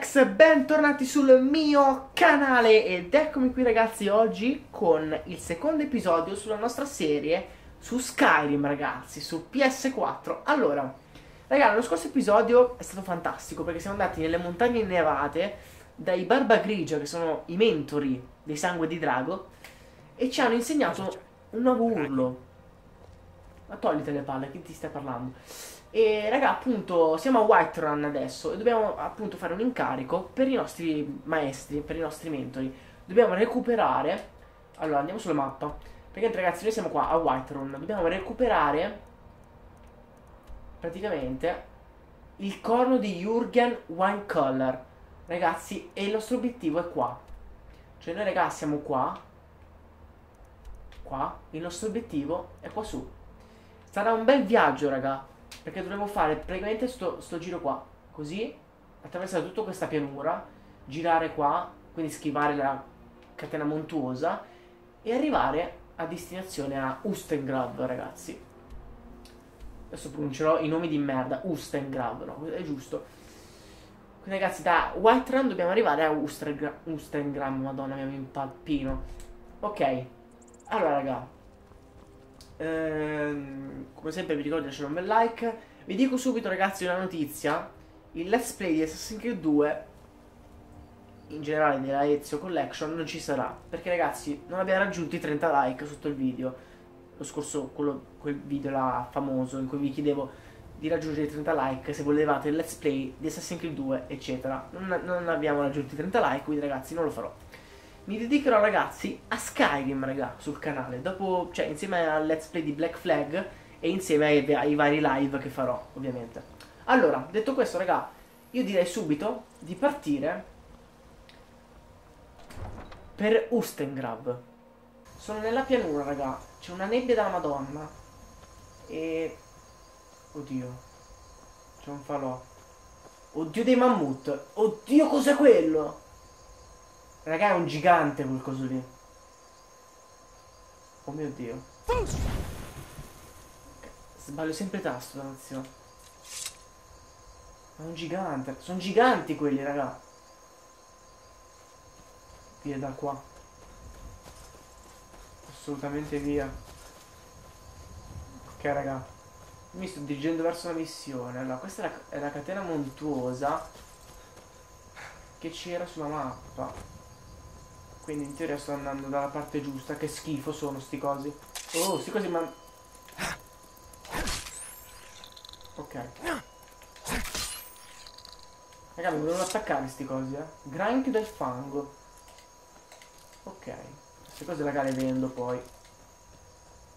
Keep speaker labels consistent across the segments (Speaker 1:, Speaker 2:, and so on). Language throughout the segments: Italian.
Speaker 1: L'Alex, bentornati sul mio canale ed eccomi qui ragazzi oggi con il secondo episodio sulla nostra serie su Skyrim ragazzi, su PS4. Allora, ragazzi, lo scorso episodio è stato fantastico perché siamo andati nelle montagne innevate dai Barba Grigia che sono i mentori dei Sangue di Drago e ci hanno insegnato un nuovo urlo. Ma toglite le palle, chi ti stai parlando? E raga, appunto, siamo a Whiterun adesso e dobbiamo appunto fare un incarico per i nostri maestri, per i nostri mentori. Dobbiamo recuperare. Allora, andiamo sulla mappa. Perché ragazzi, noi siamo qua a Whiterun. Dobbiamo recuperare praticamente il corno di Jurgen Winecolor. Ragazzi, e il nostro obiettivo è qua. Cioè noi ragazzi siamo qua. Qua. Il nostro obiettivo è qua su. Sarà un bel viaggio, raga. Perché dovremo fare praticamente sto, sto giro qua. Così, attraversare tutta questa pianura, girare qua, quindi schivare la catena montuosa e arrivare a destinazione a Ustengrav, ragazzi. Adesso pronuncerò i nomi di merda. Ustengrav, no, è giusto. Quindi ragazzi, da Whiterun dobbiamo arrivare a Ustengrav. Madonna mia, mi impalpino. Ok. Allora, raga. Ehm, come sempre vi ricordo di lasciare un bel like. Vi dico subito ragazzi una notizia. Il let's play di Assassin's Creed 2 in generale della Ezio Collection non ci sarà perché ragazzi non abbiamo raggiunto i 30 like sotto il video lo scorso quello, quel video là famoso in cui vi chiedevo di raggiungere i 30 like se volevate il let's play di Assassin's Creed 2 eccetera non, non abbiamo raggiunto i 30 like quindi ragazzi non lo farò mi dedicherò ragazzi a Skyrim raga sul canale. Dopo cioè insieme al let's play di Black Flag e insieme ai, ai vari live che farò ovviamente. Allora detto questo raga io direi subito di partire per Ustengrav sono nella pianura raga. C'è una nebbia della madonna. E oddio c'è un falò. Oddio dei mammut. Oddio cos'è quello Raga, è un gigante quel coso lì. Oh mio dio. Sbaglio sempre tasto, danzio. È un gigante. Sono giganti quelli, raga. Via da qua. Assolutamente via. Ok, raga. Mi sto dirigendo verso la missione. Allora, questa è la, è la catena montuosa che c'era sulla mappa. Quindi in teoria sto andando dalla parte giusta. Che schifo sono sti cosi. Oh, sti cosi ma... Ok. Raga, mi volevano attaccare sti cosi, eh. Grank del fango. Ok. Queste cose raga le vendo poi.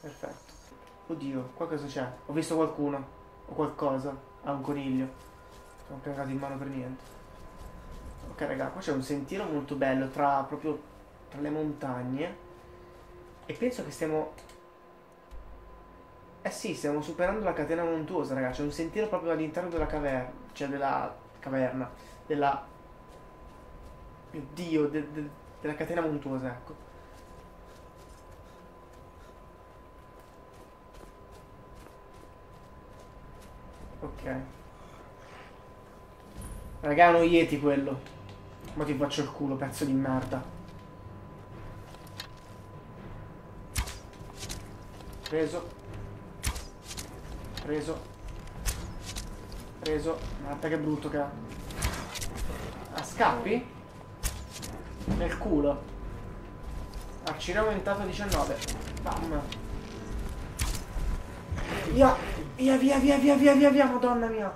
Speaker 1: Perfetto. Oddio, qua cosa c'è? Ho visto qualcuno. O qualcosa. Ah, un coniglio. Sono cagato in mano per niente. Ok raga, qua c'è un sentiero molto bello tra proprio tra le montagne e penso che stiamo eh sì, stiamo superando la catena montuosa, ragazzi. C'è un sentiero proprio all'interno della caverna. Cioè della caverna. Della. Mio dio, de, de, della catena montuosa, ecco. Ok. Raga, è uno Yeti quello. Ma ti faccio il culo, pezzo di merda. Preso. Preso. Preso. Guarda che brutto che ha. Ah, scappi? Nel culo. Arciere aumentato a 19. Bam. Via. Via, via, via, via, via, via, via, madonna mia.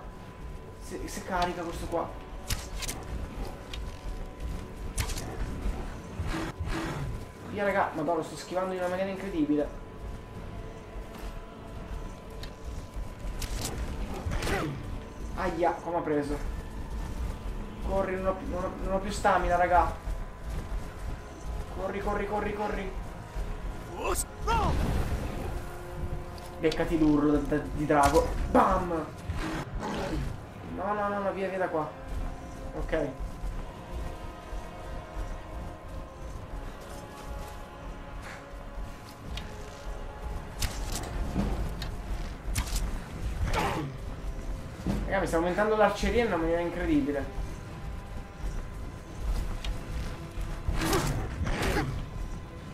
Speaker 1: Se, se carica questo qua. Via, raga. Madonna, sto schivando in una maniera incredibile. Aia, come ha preso? Corri, non ho, non ho, non ho più stamina, raga. Corri, corri, corri, corri. Beccati l'urlo di drago. Bam! No, no, no, no, via, via da qua. Ok. Sta aumentando l'arceria in una maniera incredibile.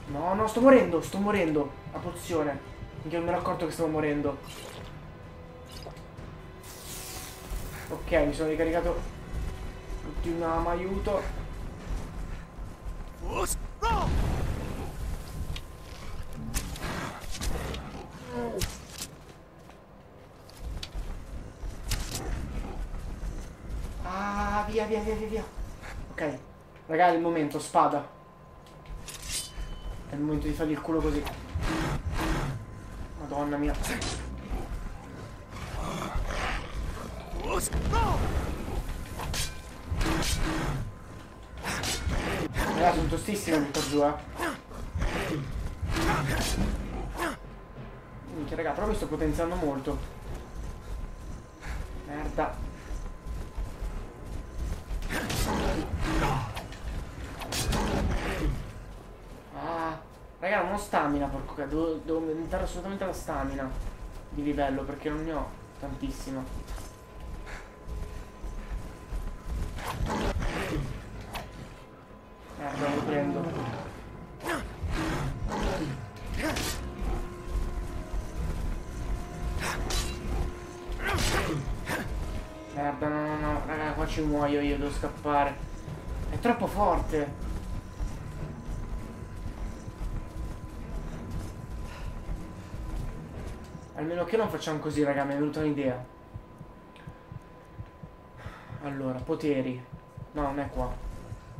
Speaker 1: No, no, sto morendo, sto morendo. La pozione. Anche non mi ero accorto che stavo morendo. Ok, mi sono ricaricato tutti un aiuto. Ah, via, via, via, via. Ok. Raga, è il momento, spada. È il momento di fargli il culo così. Madonna mia. Raga, sono tostissimo butto giù, eh. Minchia, raga, però mi sto potenziando molto. Merda. Stamina, porco. Devo, devo aumentare assolutamente la stamina di livello perché non ne ho tantissima. Merda, lo prendo. Merda, no, no, no, raga, qua ci muoio io, devo scappare. È troppo forte. Che non facciamo così, raga, mi è venuta un'idea. Allora, poteri. No, non è qua.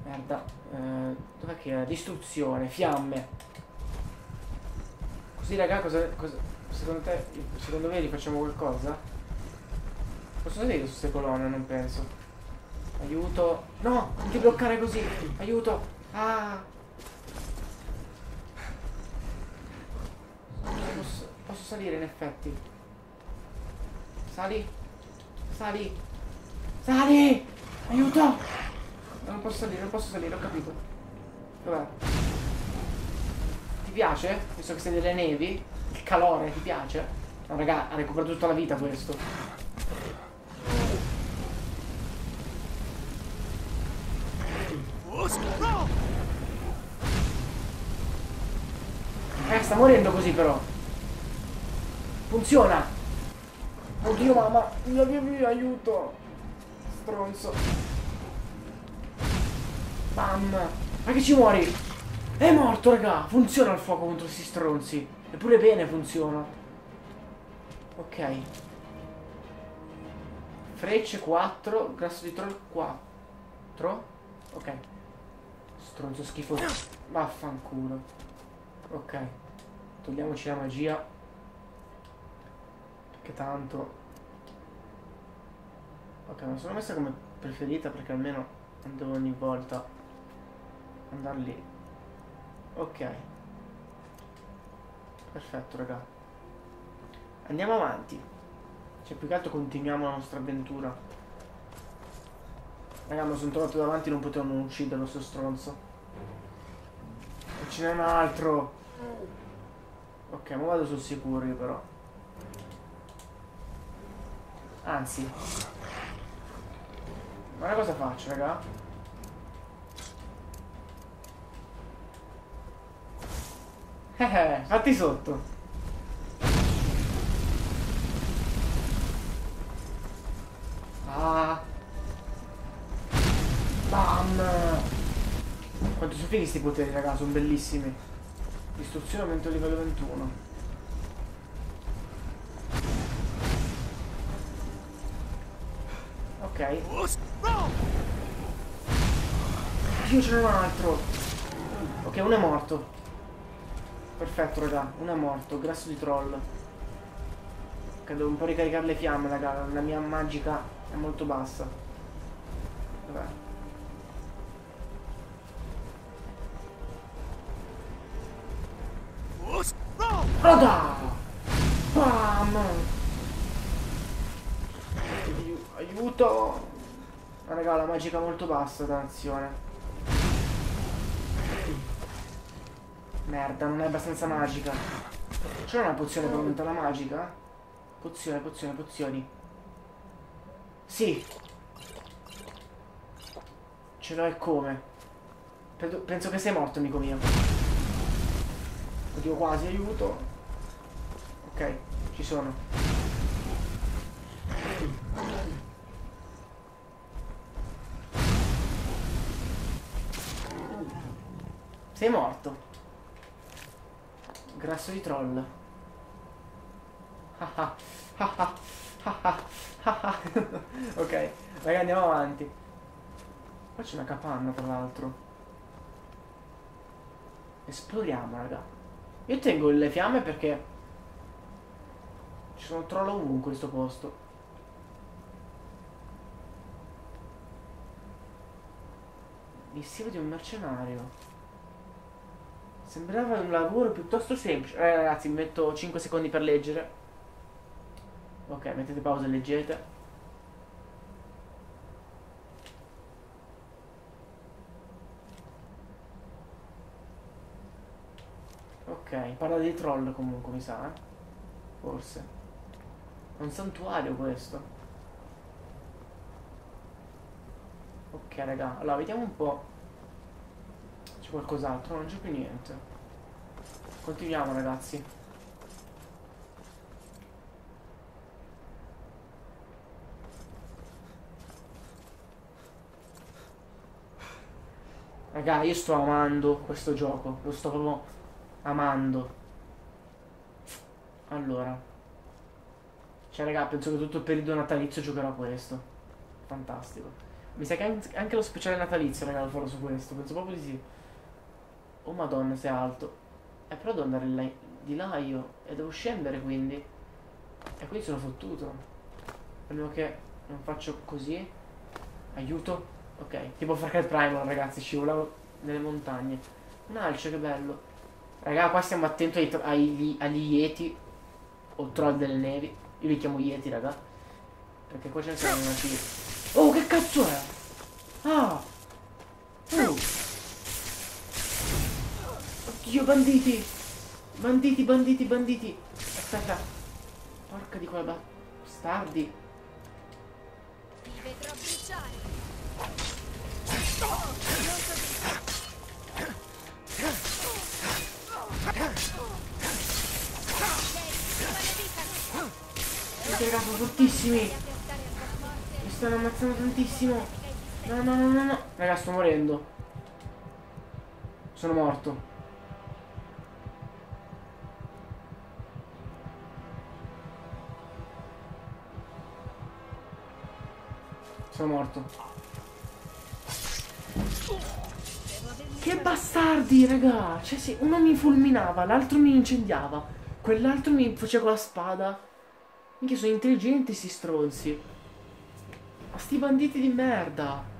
Speaker 1: Merda. Eh, dov'è che era? Distruzione, fiamme. Così, raga, cosa, cosa, secondo te, secondo me rifacciamo qualcosa? Posso salire su queste colonne? Non penso. Aiuto. No, non ti bloccare così. Aiuto. Ah. Posso, salire in effetti. Sali. Sali. Sali. Aiuto. Non posso salire, non posso salire, ho capito. Dov'è? Ti piace? Visto che sei delle nevi? Il calore, ti piace? No, raga, ha recuperato tutta la vita questo. Eh, sta morendo così però. Funziona. Oddio mamma. Via via via, aiuto. Stronzo. Bam. Ma che ci muori? È morto, raga. Funziona il fuoco contro questi stronzi. Eppure bene funziona. Ok. Frecce 4. Grasso di troll 4. Ok. Stronzo schifoso. Vaffanculo. Ok. Togliamoci la magia. Perché tanto... Ok, me sono messa come preferita perché almeno devo ogni volta andare lì. Ok. Perfetto, raga. Andiamo avanti. Cioè, più che altro continuiamo la nostra avventura. Raga, mi sono trovato davanti non potevo non ucciderlo, sto stronzo. E ce n'è un altro. Ok, ma vado sul sicuro io però. Anzi. Guarda cosa faccio, raga. Eh, eh, fatti sotto. Ah. Bam. Quanto sono fighi sti poteri, raga, sono bellissimi. Distruzione aumento livello 21. Ok. Dio ce n'è un altro. Ok, uno è morto. Perfetto, raga, uno è morto. Grasso di troll. Ok, devo un po' ricaricare le fiamme, raga. La mia magica è molto bassa. Dov'è? Roda! Bam! Aiu- Aiuto! Ma raga, la magica molto bassa, attenzione. Merda, non è abbastanza magica. C'è una pozione per aumentare la magica? Pozione, pozione, pozioni. Sì. Ce l'ho e come? Penso che sei morto, amico mio. Oddio, quasi, aiuto. Ok, ci sono. Sei morto. Grasso di troll. ok, raga andiamo avanti. Qua c'è una capanna tra l'altro. Esploriamo raga. Io tengo le fiamme perché ci sono troll ovunque in questo posto. Missivo di un mercenario. Sembrava un lavoro piuttosto semplice. Eh, ragazzi, mi metto 5 secondi per leggere. Ok, mettete pausa e leggete. Ok, parla dei troll comunque, mi sa, eh? Forse. È un santuario questo. Ok, raga. Allora, vediamo un po' qualcos'altro, non c'è più niente. Continuiamo ragazzi. Raga, io sto amando questo gioco, lo sto proprio amando. Allora. Cioè, raga, penso che tutto il periodo natalizio giocherò questo. Fantastico. Mi sa che anche lo speciale natalizio, raga, lo farò su questo. Penso proprio di sì. Oh madonna, sei alto. Eh, però devo andare là, di là io. E devo scendere quindi. E quindi sono fottuto. A che non faccio così. Aiuto. Ok, tipo Far Cry Primal, ragazzi, scivolavo nelle montagne. Un alce, che bello. Raga, qua stiamo attenti ai, ai, agli Yeti. O troll delle nevi. Io li chiamo Yeti, raga. Perché qua ce ne una Oh, che cazzo è? Ah! Oh! Oddio, banditi! Banditi, banditi, banditi! Aspetta! Porca di quella bastardi! Vi vedrò ragazzi sono fortissimi! Mi stanno ammazzando tantissimo! No, no, no, no, no! Raga, sto morendo! Sono morto! Sono morto. Che bastardi, raga! Cioè, sì, uno mi fulminava, l'altro mi incendiava, quell'altro mi faceva con la spada. Minchia, sono intelligenti sti stronzi. Ma sti banditi di merda.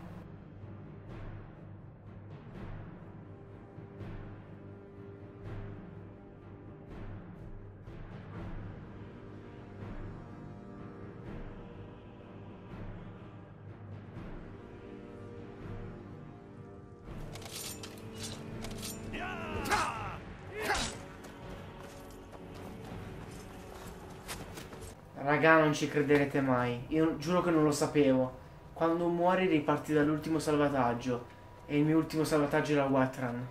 Speaker 1: Raga, non ci crederete mai. Io giuro che non lo sapevo. Quando muori riparti dall'ultimo salvataggio. E il mio ultimo salvataggio era Watran.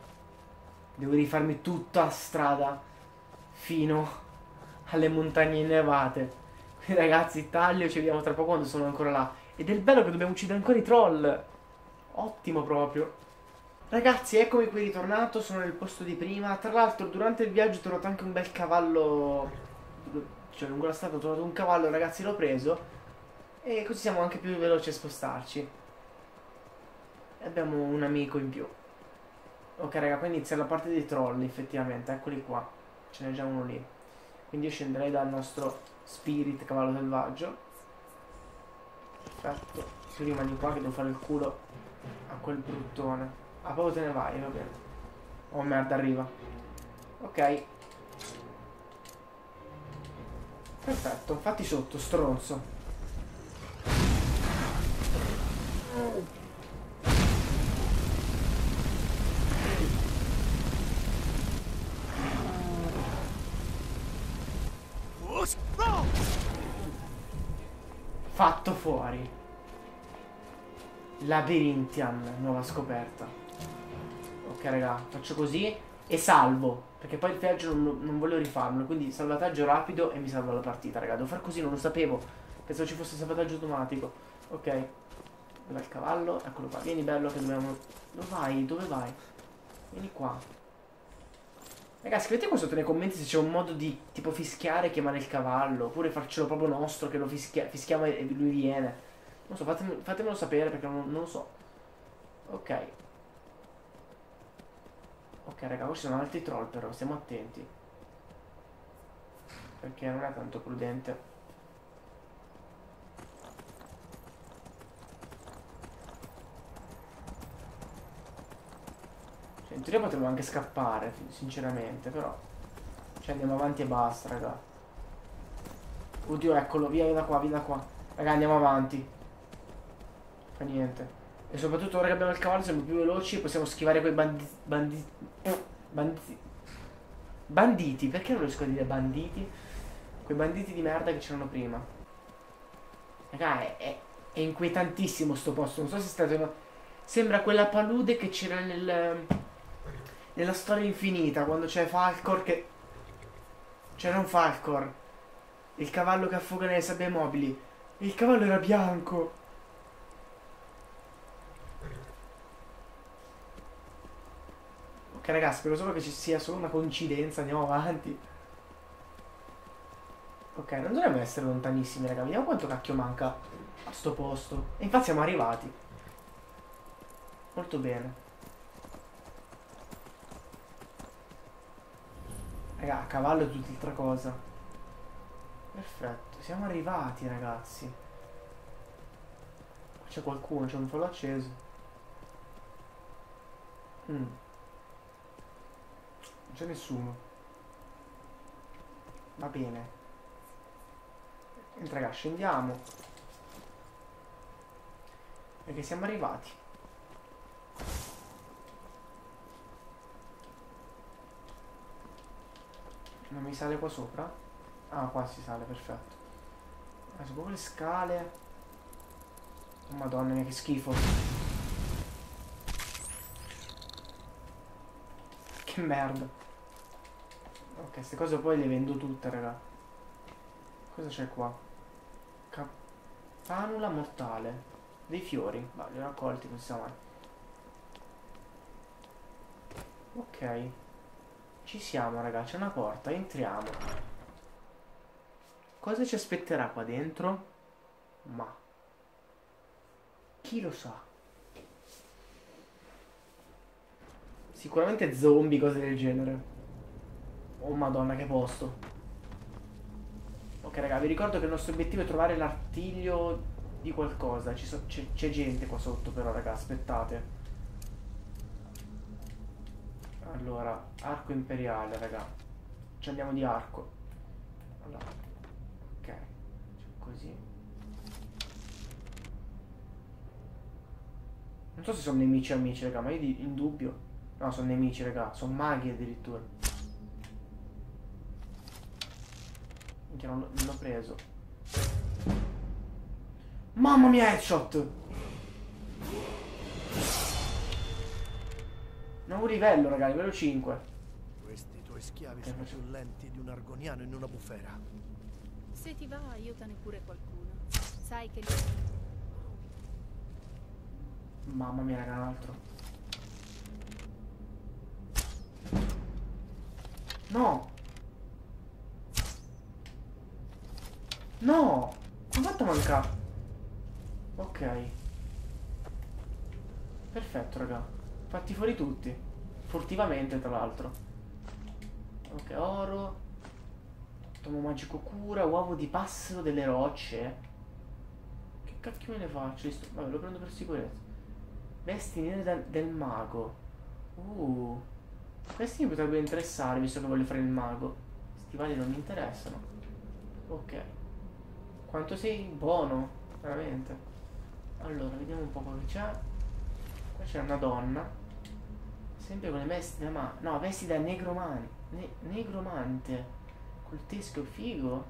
Speaker 1: Devo rifarmi tutta la strada fino alle montagne innevate. Quindi ragazzi, taglio, ci vediamo tra poco quando sono ancora là. Ed è il bello che dobbiamo uccidere ancora i troll. Ottimo proprio. Ragazzi, eccomi qui ritornato, sono nel posto di prima. Tra l'altro, durante il viaggio ho trovato anche un bel cavallo cioè lungo la strada ho trovato un cavallo, ragazzi, l'ho preso. E così siamo anche più veloci a spostarci. E abbiamo un amico in più. Ok, raga, qua inizia la parte dei troll, effettivamente. Eccoli qua. Ce n'è già uno lì. Quindi io scenderei dal nostro spirit cavallo selvaggio. Perfetto. Tu rimani qua che devo fare il culo a quel bruttone. Ah, proprio te ne vai, va bene. Oh merda, arriva. Ok. Perfetto, fatti sotto, stronzo. Fatto fuori. Labyrintian, nuova scoperta. Ok, raga, faccio così e salvo. Perché poi il viaggio non, non voglio rifarlo. Quindi salvataggio rapido e mi salvo la partita, raga. Devo fare così, non lo sapevo. Pensavo ci fosse salvataggio automatico. Ok. Dov'è il cavallo? Eccolo qua. Vieni bello che dobbiamo... Dove vai? Dove vai? Vieni qua. Raga, scrivete qua sotto nei commenti se c'è un modo di tipo fischiare e chiamare il cavallo. Oppure farcelo proprio nostro che lo fischia fischiamo e lui viene. Non so, fatemelo, fatemelo sapere perché non, non, lo so. Ok. Ok, raga, qua ci sono altri troll però, stiamo attenti. Perché non è tanto prudente. Cioè, in teoria potremmo anche scappare, sinceramente, però... Cioè, andiamo avanti e basta, raga. Oddio, eccolo, via, via da qua, via da qua. Raga, andiamo avanti. Fa niente. E soprattutto ora che abbiamo il cavallo siamo più veloci e possiamo schivare quei banditi. Banditi. Banditi. Banditi, perché non riesco a dire banditi? Quei banditi di merda che c'erano prima. Raga, è, è, è, inquietantissimo sto posto. Non so se state. Una... Sembra quella palude che c'era nel. Nella storia infinita, quando c'è Falcor che. C'era un Falcor. Il cavallo che affoga nelle sabbie mobili. Il cavallo era bianco. Ok ragazzi, spero solo che ci sia solo una coincidenza, andiamo avanti. Ok, non dovremmo essere lontanissimi, raga. Vediamo quanto cacchio manca a sto posto. E infatti siamo arrivati. Molto bene. Raga, a cavallo è tutt'altra cosa. Perfetto, siamo arrivati, ragazzi. C'è qualcuno, c'è un fallo acceso. Mm. Non c'è nessuno. Va bene. Entra, scendiamo. Perché siamo arrivati. Non mi sale qua sopra? Ah, qua si sale, perfetto. Adesso proprio le scale. Oh madonna mia, che schifo. Che merda. Ok, queste cose poi le vendo tutte, raga. Cosa c'è qua? Campanula mortale. Dei fiori. Va, li ho raccolti, non si mai. Ok. Ci siamo, raga. C'è una porta. Entriamo. Cosa ci aspetterà qua dentro? Ma. Chi lo sa? Sicuramente zombie, cose del genere. Oh madonna che posto. Ok raga vi ricordo che il nostro obiettivo è trovare l'artiglio di qualcosa. So, C'è gente qua sotto però raga aspettate. Allora arco imperiale raga. Ci andiamo di arco. Allora Ok. Così. Non so se sono nemici o amici raga ma io in dubbio No sono nemici raga Sono maghi addirittura Minchia, non, non l'ho preso. Mamma mia, headshot! Nuovo livello, ragazzi, livello 5.
Speaker 2: Questi tuoi schiavi sono più lenti di un argoniano in una bufera.
Speaker 3: Se ti va, aiutane pure qualcuno. Sai che...
Speaker 1: Mamma mia, raga, un altro. No! No! Ho fatto a mancare? Ok. Perfetto, raga. Fatti fuori tutti. Furtivamente, tra l'altro. Ok, oro. Tomo magico cura, uovo di passero delle rocce. Che cacchio me ne faccio? Vabbè, lo prendo per sicurezza. Vesti nere del mago. Uh. Questi mi potrebbero interessare, visto che voglio fare il mago. Stivali non mi interessano. Ok. Quanto sei buono, veramente. Allora, vediamo un po' cosa c'è. Qua c'è una donna. Sempre con le vesti da ma... No, vesti da negromante. Ne negromante. Col teschio figo.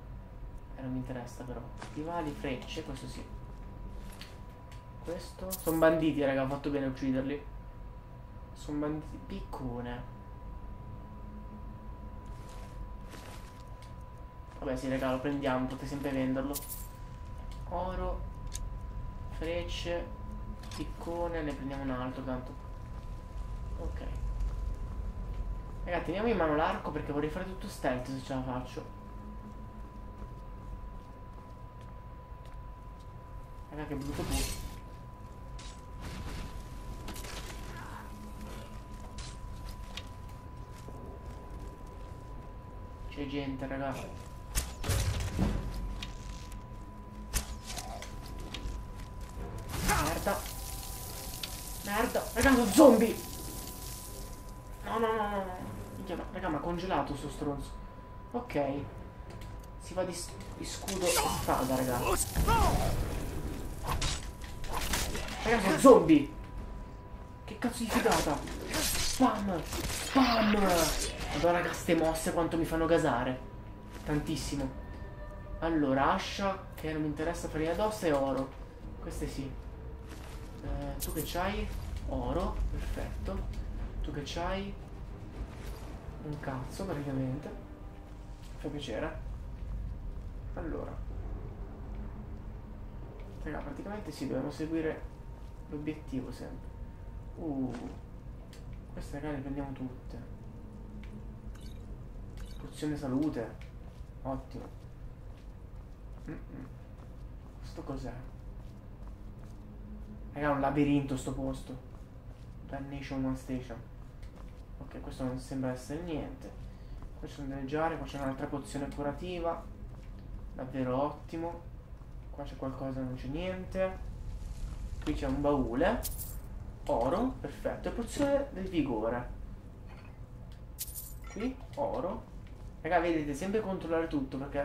Speaker 1: Eh, non mi interessa però. Stivali, frecce, questo sì. Questo? Sono banditi, raga, ho fatto bene a ucciderli. Sono banditi. Piccone. Vabbè, sì, raga, lo prendiamo, potete sempre venderlo. Oro, frecce, piccone, ne prendiamo un altro, tanto. Ok. Raga, teniamo in mano l'arco perché vorrei fare tutto stealth se ce la faccio. Raga, che brutto pure. C'è gente, raga. Raga, zombie. No, no, no, no. no. Raga, ma congelato sto stronzo. Ok. Si va di, di scudo e spada, raga. Raga, zombie. Che cazzo di figata. Spam. Spam. Madonna, raga, ste mosse quanto mi fanno gasare. Tantissimo. Allora, ascia, che non mi interessa farina d'ossa e oro. Queste sì. Eh, tu che c'hai? Oro, perfetto. Tu che c'hai? Un cazzo, praticamente. Fa piacere. Allora. Raga, praticamente sì, dobbiamo seguire l'obiettivo sempre. Uh. Queste raga le prendiamo tutte. Pozione salute. Ottimo. Mm-mm. Questo cos'è? Raga, è un labirinto sto posto. Damnation One Station. Ok, questo non sembra essere niente. Qua c'è un danneggiare, qua c'è un'altra pozione curativa. Davvero ottimo. Qua c'è qualcosa, non c'è niente. Qui c'è un baule. Oro, perfetto. E pozione del vigore. Qui, oro. Raga, vedete, sempre controllare tutto perché...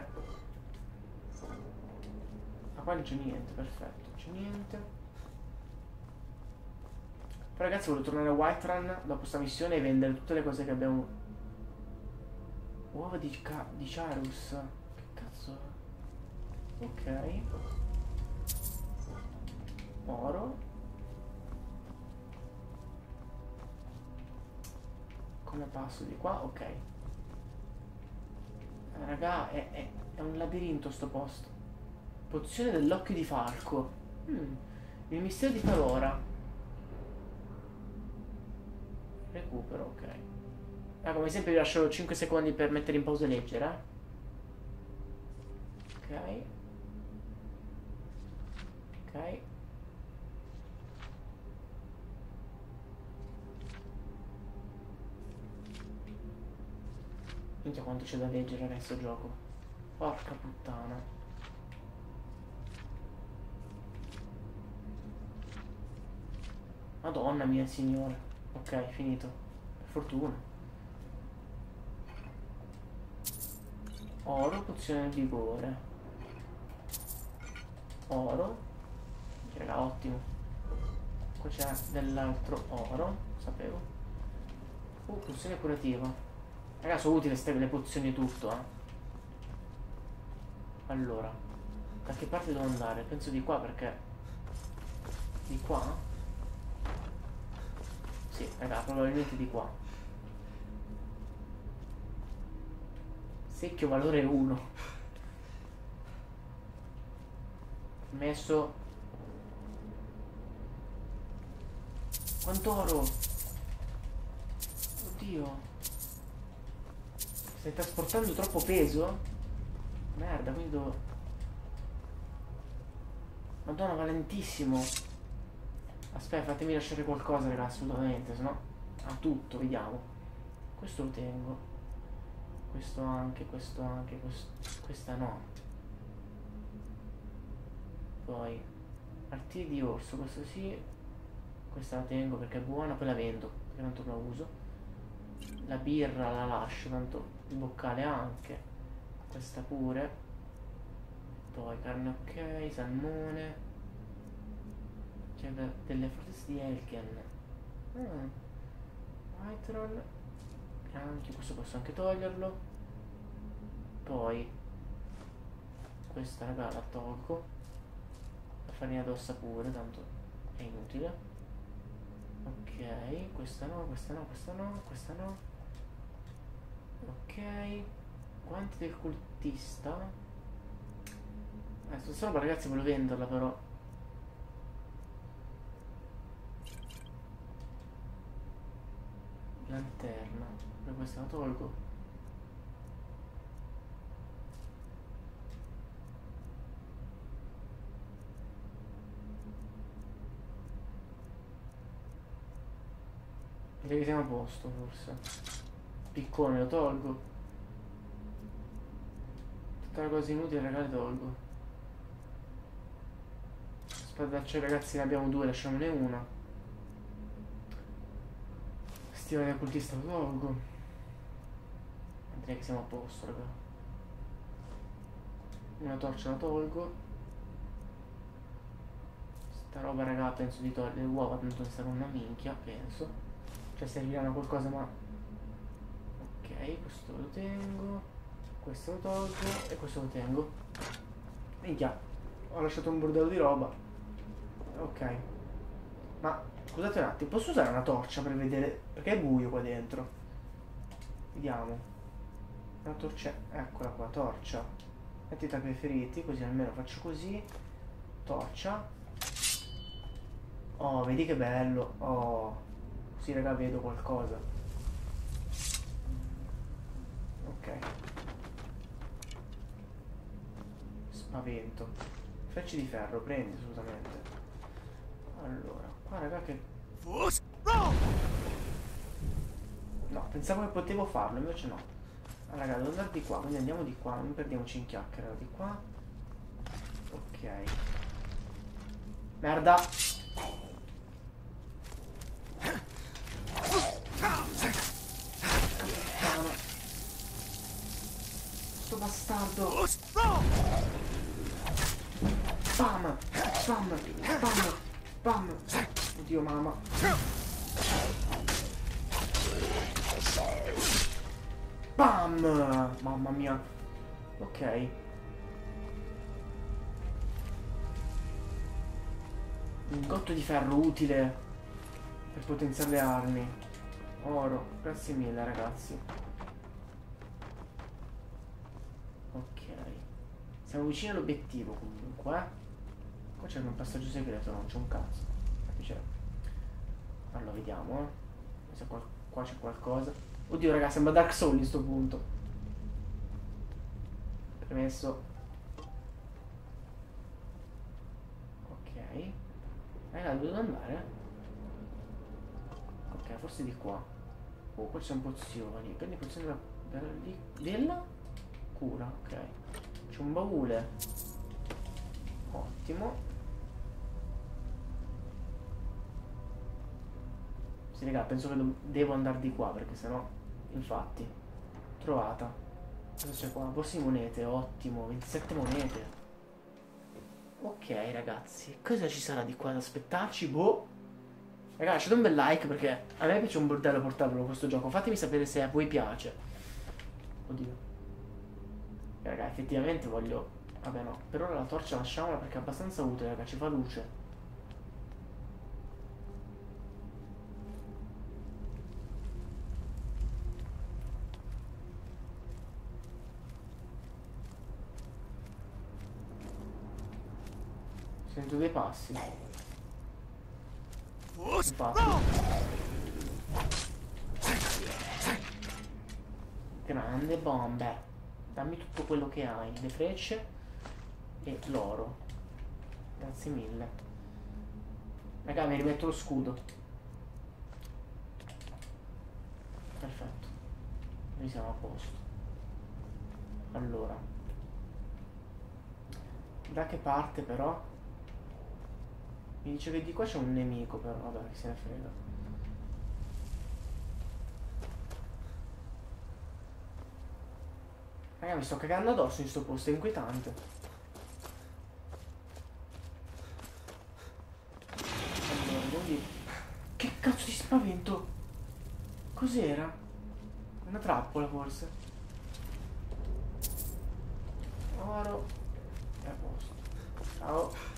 Speaker 1: Ah, qua non c'è niente, perfetto. Non c'è niente. Però ragazzi, voglio tornare a Whiterun dopo sta missione e vendere tutte le cose che abbiamo... Uova di, di Charus. Che cazzo? Ok. Oro. Come passo di qua? Ok. Eh, raga, è, è- è un labirinto sto posto. Pozione dell'occhio di falco. Mm, Il mistero di Palora. Recupero, ok. Ah, come sempre vi lascio 5 secondi per mettere in pausa e leggere. eh. Ok. Ok. Minchia quanto c'è da leggere adesso gioco. Porca puttana. Madonna mia signore. Ok, finito. Per fortuna. Oro, pozione del vigore. Oro. Raga, ottimo. Qua c'è dell'altro oro, sapevo. Uh, pozione curativa. Raga, sono utili queste le pozioni tutto, eh. Allora, da che parte devo andare? Penso di qua perché... Di qua? Sì, raga, probabilmente di qua. Secchio valore 1. Messo... Quanto oro? Oddio. Stai trasportando troppo peso? Merda, quindi devo... Madonna, valentissimo. Aspetta, fatemi lasciare qualcosa, raga, assolutamente, sennò... Ah, tutto, vediamo. Questo lo tengo. Questo anche, questo anche, questo... questa no. Poi... Artigli di orso, questo sì. Questa la tengo perché è buona, poi la vendo, perché tanto non la uso. La birra la lascio, tanto il boccale anche. Questa pure. Poi carne ok, salmone. C'è de- delle fortezze di Elken. Mm. Whiterun. Anche questo posso anche toglierlo. Poi questa raga la tolgo. La farina d'ossa pure, tanto utile. Ok, questa no, questa no, questa no, questa no. Ok. Guanti del cultista. Eh, sto solo ragazzi voglio venderla però. Lanterna. Per questa la tolgo. Direi che siamo a posto forse. Piccone lo tolgo. Tutta la cosa inutile raga le tolgo. Spadacce ragazzi ne abbiamo due, lasciamone una. Stivale da cultista lo tolgo. Direi che siamo a posto raga. Una torcia la tolgo. Sta roba raga penso di togliere le uova, tanto ne sarà una minchia, penso. Cioè serviranno qualcosa ma... Ok, questo lo tengo. Questo lo tolgo e questo lo tengo. Minchia, ho lasciato un bordello di roba. Ok. Ma scusate un attimo, posso usare una torcia per vedere? Perché è buio qua dentro. Vediamo. Una torcia. Eccola qua, torcia. Metti i preferiti, così almeno faccio così. Torcia. Oh, vedi che bello. Oh. Sì, raga, vedo qualcosa. Ok. Spavento. Frecce di ferro, prendi assolutamente. Allora, qua raga che... No, pensavo che potevo farlo, invece no. Allora, raga, devo andare di qua, quindi andiamo di qua, non perdiamoci in chiacchiere. Di qua. Ok. Merda! bastardo! Bam! Bam! Bam! Bam! Oddio mamma! Bam! Mamma mia! Ok. Un gotto di ferro utile per potenziare le armi. Oro, grazie mille ragazzi. Siamo vicini all'obiettivo comunque. Eh? Qua c'è un passaggio segreto, non c'è un cazzo. Allora vediamo, eh. Se qua, qua c'è qualcosa. Oddio raga, sembra Dark Souls in sto punto. Premesso. Ok. Raga, dove devo andare? Ok, forse di qua. Oh, qua c'è un pozioni. Prendi pozioni della, della, della cura, ok. C'è un baule. Ottimo. Sì, raga, penso che devo andare di qua perché sennò... Infatti. Trovata. Cosa c'è qua? Borse di monete, ottimo. 27 monete. Ok, ragazzi. Cosa ci sarà di qua da aspettarci? Boh. Ragazzi, lasciate un bel like perché a me piace un bordello portarvelo questo gioco. Fatemi sapere se a voi piace. Oddio. Raga, effettivamente voglio... Vabbè no, per ora la torcia lasciamola perché è abbastanza utile, raga, ci fa luce. Sento dei passi. Infatti. Grande bombe. Dammi tutto quello che hai, le frecce e l'oro. Grazie mille. Raga, mi rimetto lo scudo. Perfetto. Noi siamo a posto. Allora. Da che parte però? Mi dice che di qua c'è un nemico però, vabbè, che se ne frega. Raga, mi sto cagando addosso in sto posto, è inquietante. Che cazzo di spavento? Cos'era? Una trappola forse? Oro. È a posto. Ciao.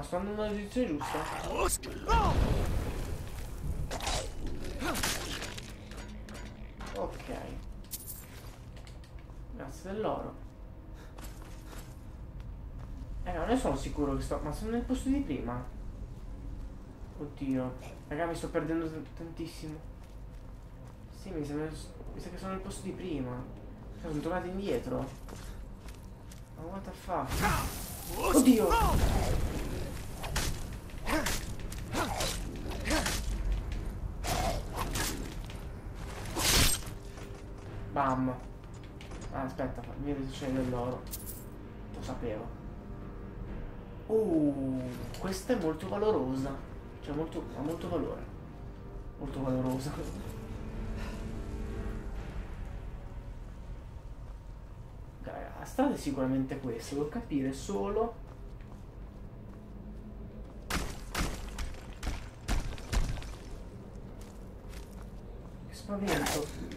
Speaker 1: Ma sto andando nella direzione giusta? Ok. Grazie dell'oro. Eh, non ne sono sicuro che sto... Ma sono nel posto di prima. Oddio. Raga, mi sto perdendo tantissimo. Sì, mi sa, mi sa che sono nel posto di prima. Cioè, sono tornato indietro. Ma what the fuck? Oddio! Bam. Ah, aspetta, fammi riduzione dell'oro. Lo sapevo. Uh, questa è molto valorosa. Cioè, molto, ha molto valore. Molto valorosa. La strada è sicuramente questa. Devo capire solo... Che spavento.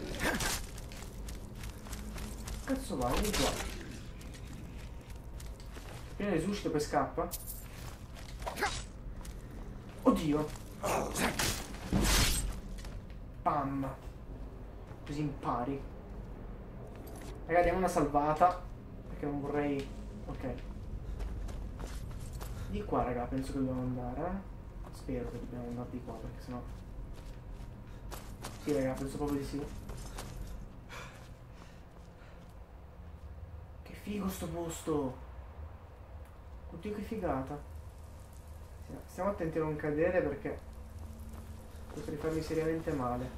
Speaker 1: Cazzo vai, vieni qua. Resuscito poi scappa. Oddio. Pam. Così impari. Raga, diamo una salvata. Perché non vorrei... Ok. Di qua, raga, penso che dobbiamo andare. Eh? Spero che dobbiamo andare di qua, perché sennò... Sì, raga, penso proprio di sì. figo sto posto. Oddio che figata. Stiamo attenti a non cadere perché potrei farmi seriamente male.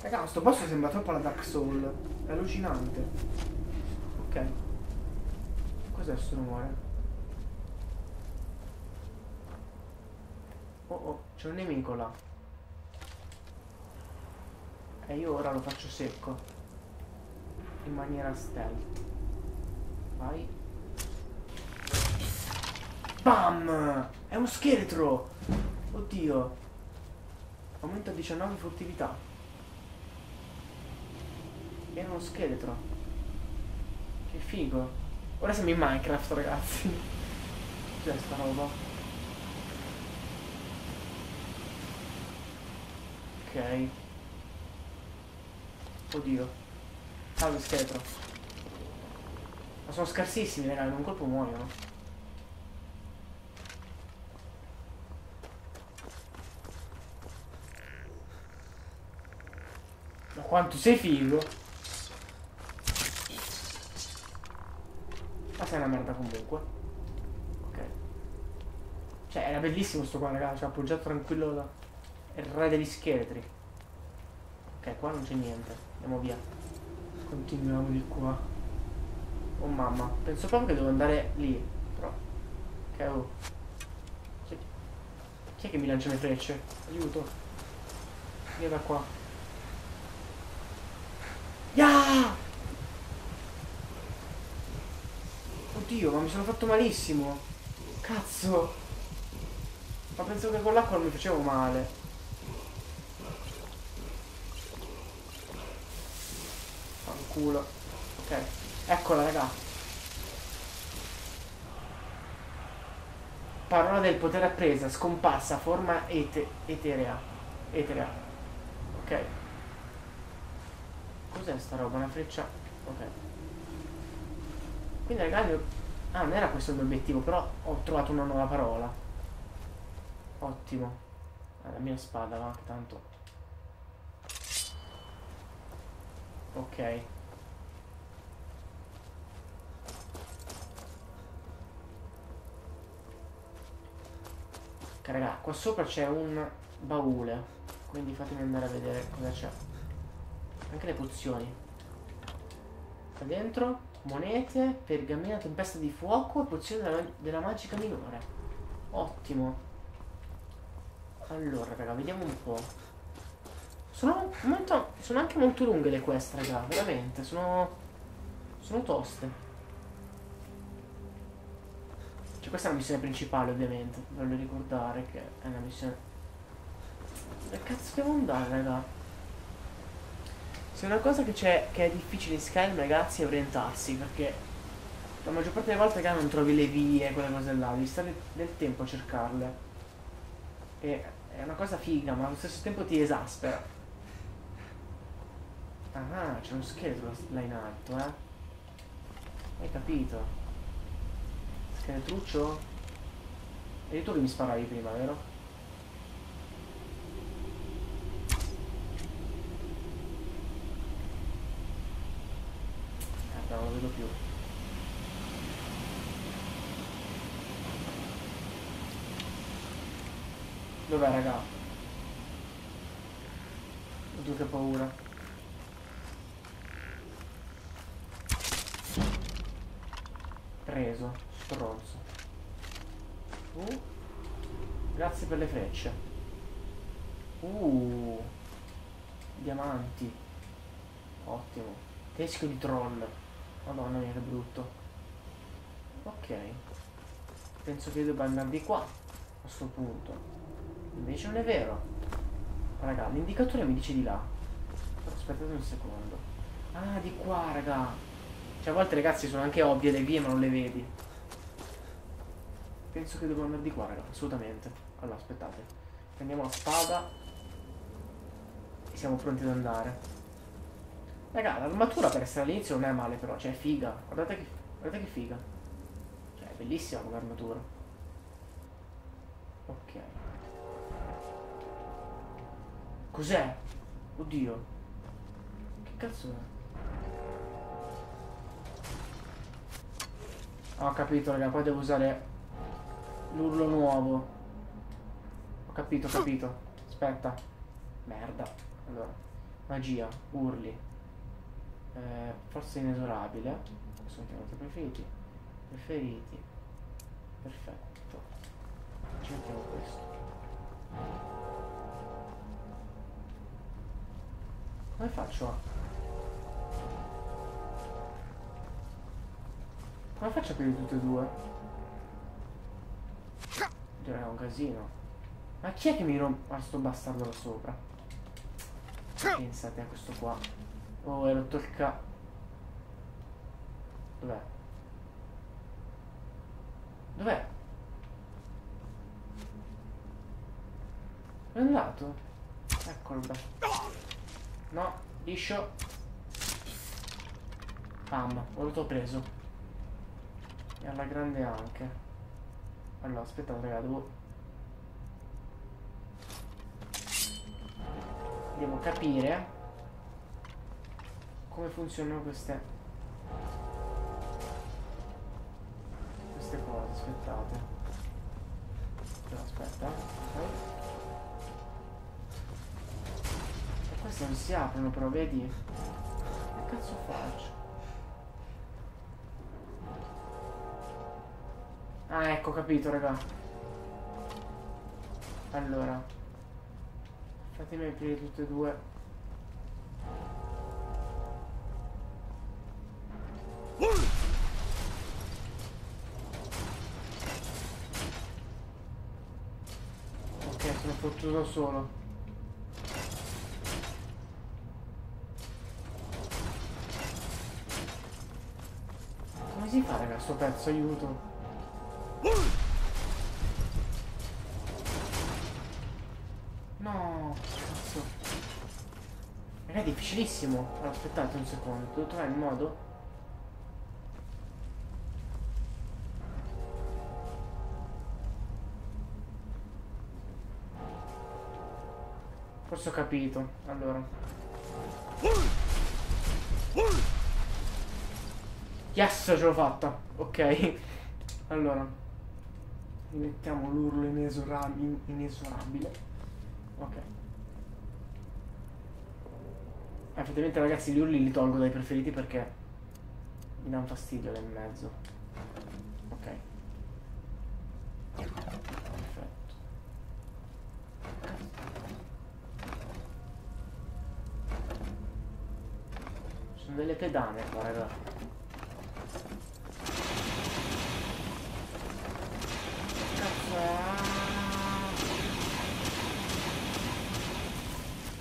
Speaker 1: Raga, sto posto sembra troppo la Dark Soul. È allucinante. Ok. Cos'è sto rumore? Oh oh, c'è un nemico là. E io ora lo faccio secco. In maniera stealth. Vai. Bam! È uno scheletro! Oddio. Aumenta 19 furtività. Era uno scheletro. Che figo. Ora siamo in Minecraft, ragazzi. Cos'è sta roba? Ok. Oddio. Salve scheletro. Ma sono scarsissimi, raga, in un colpo muoiono. Ma quanto sei figo! Ma sei una merda comunque. Ok. Cioè, era bellissimo sto qua, raga. Cioè, appoggiato tranquillo da... Il re degli scheletri. Ok, qua non c'è niente. Andiamo via. Continuiamo di qua. Oh mamma, penso proprio che devo andare lì. Però. Che oh. Chi, chi è che mi lancia le frecce? Aiuto. Via da qua. Oddio, ma mi sono fatto malissimo. Cazzo. Ma penso che con l'acqua non mi facevo male. Fanculo. Ok. Eccola, raga. Parola del potere appresa, scomparsa, forma ete eterea. Eterea. Ok. Cos'è sta roba? Una freccia? Ok. Quindi ragazzi... Ah, non era questo il mio obiettivo, però ho trovato una nuova parola. Ottimo. Ah, la mia spada va, tanto. Ok. raga, qua sopra c'è un baule. Quindi fatemi andare a vedere cosa c'è. Anche le pozioni. Qua dentro monete, pergamena, tempesta di fuoco e pozione della, della magica minore. Ottimo. Allora, raga, vediamo un po'. Sono molto. Sono anche molto lunghe le quest, raga, veramente. Sono. Sono toste. Cioè questa è la missione principale ovviamente, voglio ricordare che è una missione... Dove cazzo devo andare raga? Se una cosa che c'è che è difficile in Skyrim ragazzi è orientarsi perché La maggior parte delle volte che non trovi le vie, quelle cose là, devi stare del tempo a cercarle. E è una cosa figa, ma allo stesso tempo ti esaspera. Ah, c'è uno scheletro là in alto, eh. Hai capito? Scheletruccio? Eri tu che mi sparavi prima, vero? Merda, non lo vedo più. Dov'è raga? Oddio che paura. Preso, stronzo. Uh. Grazie per le frecce. Uh. Diamanti. Ottimo. Teschio di troll. Madonna mia che brutto. Ok. Penso che debba andare di qua. A sto punto. Invece non è vero. Raga, l'indicatore mi dice di là. Aspettate un secondo. Ah, di qua, raga. Cioè, a volte, ragazzi, sono anche ovvie le vie, ma non le vedi. Penso che devo andare di qua, raga. Assolutamente. Allora, aspettate. Prendiamo la spada. E siamo pronti ad andare. Raga, l'armatura per essere all'inizio non è male, però. Cioè, è figa. Guardate che, guardate che figa. Cioè, è bellissima come armatura. Ok. Cos'è? Oddio. Che cazzo è? Ah, ho capito, raga, poi devo usare l'urlo nuovo. Ho capito, ho capito. Aspetta. Merda. Allora, magia, urli. Eh, forza inesorabile. Sono chiamati preferiti. Preferiti. Perfetto. Ci mettiamo questo. Come faccio a... Come faccio a aprire tutte e due? È un casino. Ma chi è che mi rompe... Ah, sto bastardo da sopra. Pensate a questo qua. Oh, hai rotto il ca... Dov'è? Dov'è? È andato? Eccolo beh. No, liscio. Pam, ho l'ho preso. E alla grande anche. Allora, aspettate raga, devo... Devo capire come funzionano queste queste cose, aspettate. Aspetta, ok. Queste non si aprono però, vedi? Che cazzo faccio? Ah, ecco, capito, raga. Allora. Fatemi aprire tutte e due. Sono fottuto solo. si fa raga sto pezzo? Aiuto. No cazzo. È difficilissimo. Aspettate un secondo devo trovare il modo forse ho capito allora Yes, ce l'ho fatta. Ok. Allora. Mettiamo l'urlo inesorabile. Ok. Effettivamente ragazzi gli urli li tolgo dai preferiti perché mi danno fastidio nel mezzo. Ok. Perfetto. Ci sono delle pedane qua ragazzi.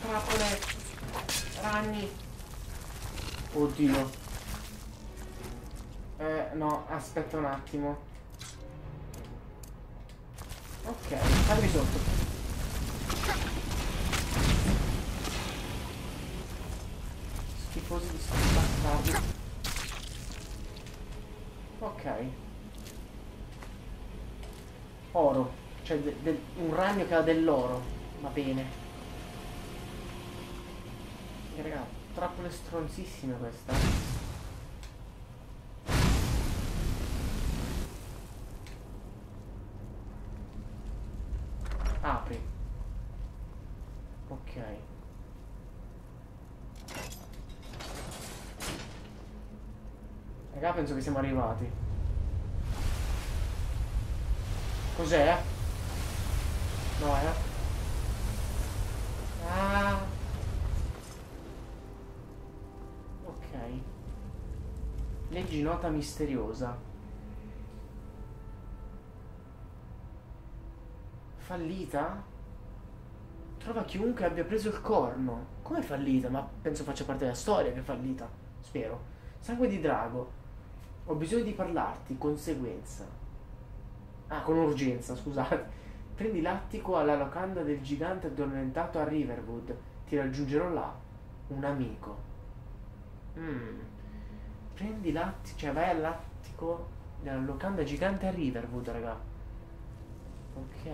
Speaker 1: Trappole. Ragni. Oddio. Eh, no, aspetta un attimo. Ok, fammi sotto. Schifosi di sti bastardi. Ok. Oro. Cioè un ragno che ha dell'oro. Va bene. Raga, trappole stronzissime questa. Apri. Ok. Raga, penso che siamo arrivati. Cos'è? No, eh? Ah. Ok. Leggi nota misteriosa. Fallita? Trova chiunque abbia preso il corno. Come fallita? Ma penso faccia parte della storia che è fallita. Spero. Sangue di drago. Ho bisogno di parlarti, conseguenza. Ah, con urgenza, scusate. Prendi l'attico alla locanda del gigante addormentato a Riverwood. Ti raggiungerò là. Un amico. Mm. Prendi l'attico, cioè vai all'attico della locanda gigante a Riverwood, raga. Ok.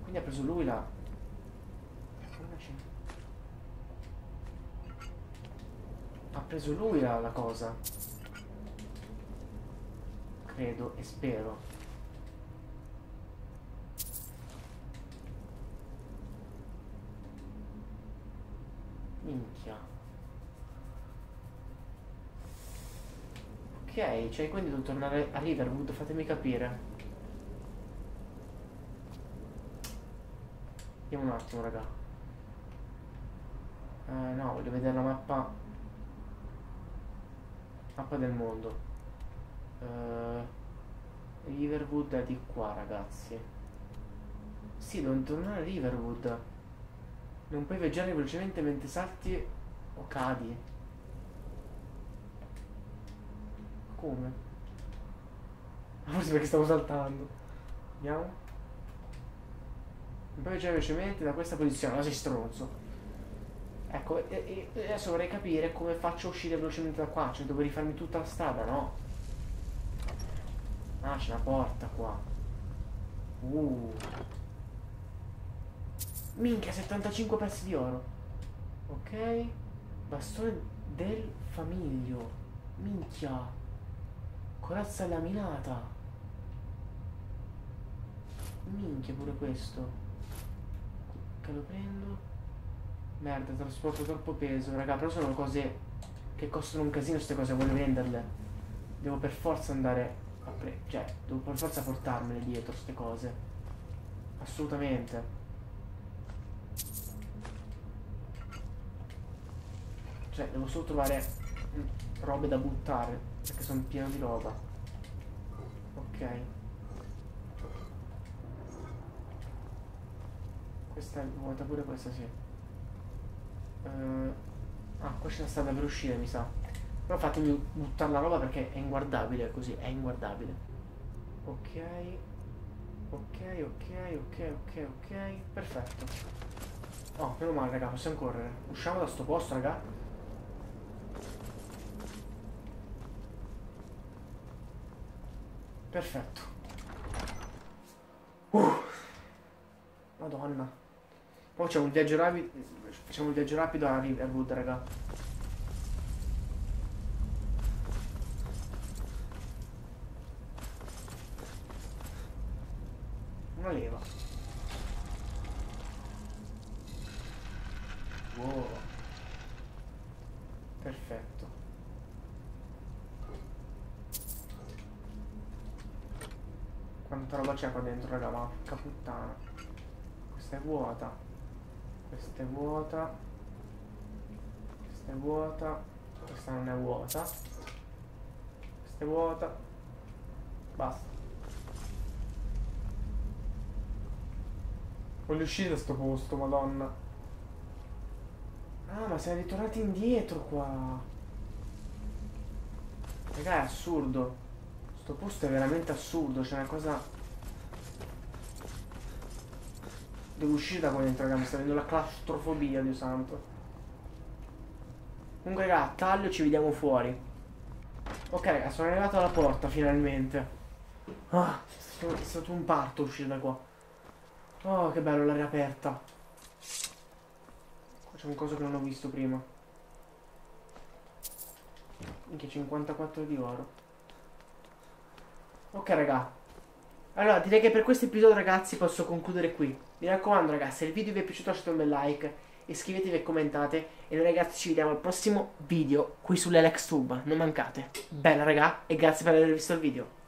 Speaker 1: Quindi ha preso lui la... Ha preso lui la, la cosa. Credo e spero. Minchia. Ok, cioè quindi devo tornare a Riverwood, fatemi capire. Vediamo un attimo, raga. Eh, no, voglio vedere la mappa. Mappa del mondo. Eh, Riverwood è di qua, ragazzi. Sì, devo tornare a Riverwood. Non puoi viaggiare velocemente mentre salti o cadi. Come? Forse perché stavo saltando. Vediamo. Non puoi viaggiare velocemente da questa posizione. Ma sei stronzo. Ecco, e, e adesso vorrei capire come faccio a uscire velocemente da qua. Cioè, devo rifarmi tutta la strada, no? Ah, c'è una porta qua. Uh. Minchia, 75 pezzi di oro. Ok. Bastone del famiglio. Minchia. Corazza laminata. Minchia pure questo. Che lo prendo. Merda, trasporto troppo peso. Raga, però sono cose che costano un casino queste cose, voglio venderle. Devo per forza andare a pre... Cioè, devo per forza portarmele dietro queste cose. Assolutamente. Cioè, devo solo trovare robe da buttare. Perché sono pieno di roba. Ok. Questa è vuota pure questa, sì. Eh, ah, qua c'è una strada per uscire, mi sa. Però fatemi buttare la roba perché è inguardabile così, è inguardabile. Ok. Ok, ok, ok, ok, ok. Perfetto. Oh, meno male, raga, possiamo correre. Usciamo da sto posto, raga. Perfetto. Uh. Madonna. Poi facciamo il viaggio rapido. Facciamo il viaggio rapido a Riverwood, raga. Una leva. Wow. Perfetto. Quanta roba c'è qua dentro, raga, ma puttana. Questa è vuota. Questa è vuota. Questa è vuota. Questa non è vuota. Questa è vuota. Basta. Voglio uscire da sto posto, madonna. Ah, ma siamo ritornati indietro qua. Raga, è assurdo. Sto posto è veramente assurdo. C'è una cosa. Devo uscire da dentro, raga. Mi sta venendo la claustrofobia, Dio santo. Comunque, raga, taglio, ci vediamo fuori. Ok, raga, sono arrivato alla porta finalmente. Ah, è stato un parto uscire da qua. Oh, che bello l'aria aperta. Qua c'è un coso che non ho visto prima. Minchia, 54 di oro. Ok, raga. Allora, direi che per questo episodio, ragazzi, posso concludere qui. Mi raccomando, ragazzi, se il video vi è piaciuto lasciate un bel like, iscrivetevi e commentate. E noi, ragazzi, ci vediamo al prossimo video qui sull'LXTube. Non mancate. Bella, raga, e grazie per aver visto il video.